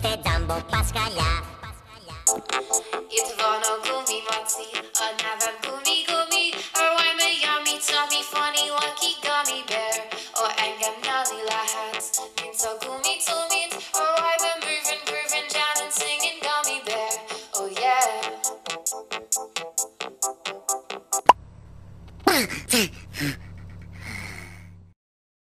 te Dumbo Pascalia. It's Vono Gumi Moxie, another Gumi Gumi, or I'm a yummy, tummy, funny, lucky gummy bear, oh, or Engam Nali Lahats, means so Gumi to means, or I'm a moving, grooving, jamming, singing gummy bear, oh yeah.